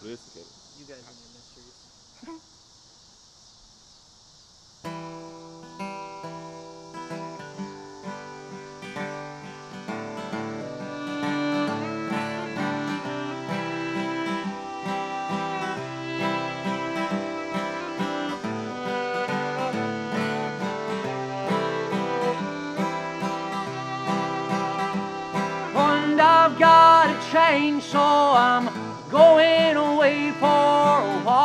Sophisticated. You guys and your mysteries. I've got a change, so I'm going away for a while.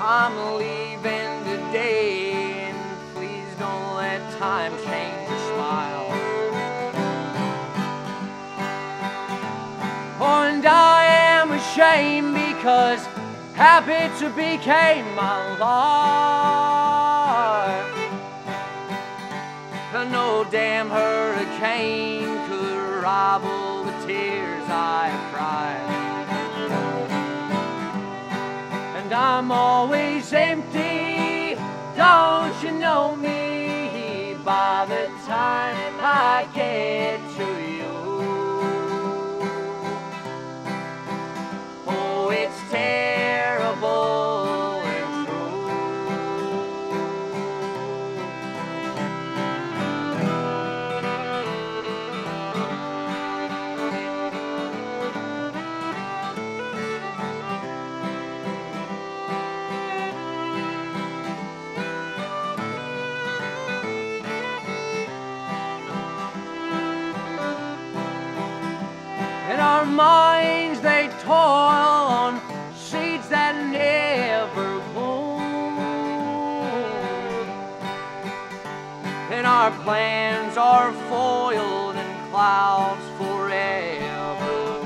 I'm leaving today, and please don't let time change your smile. And I am ashamed because habits became my life. No damn hurricane I'm always empty, don't you know me? By the time I get to you, In minds they toil on seeds that never bloom. And our plans are foiled in clouds forever.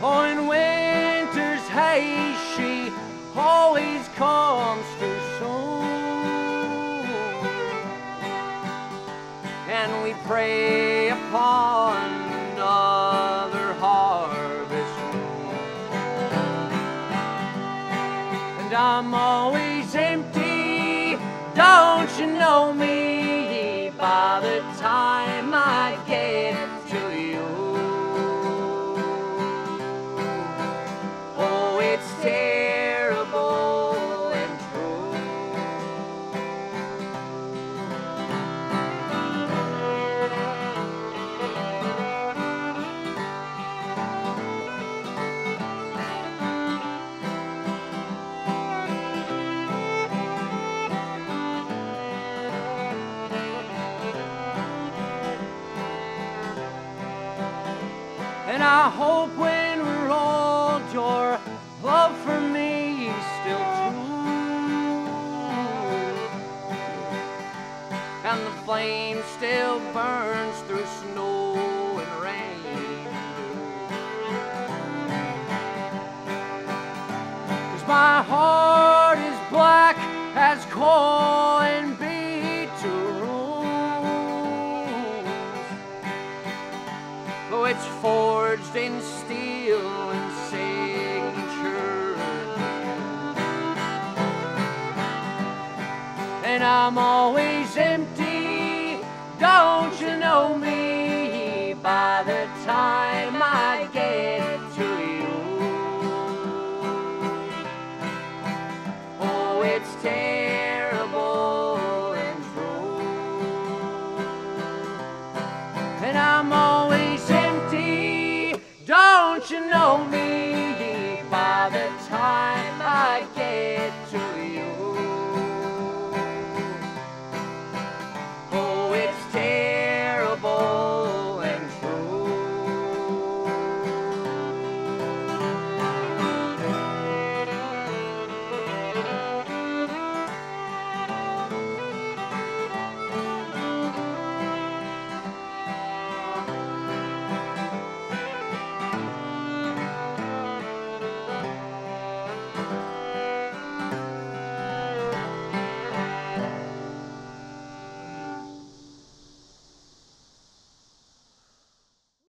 Oh, in winter's haze she always comes too soon and we pray upon another harvest. And I'm always empty, don't you know me? By the time I get And I hope when we're old, your love for me is still true. And the flame still burns through snow And I'm always empty, don't you know me? By the time I get to you, oh, it's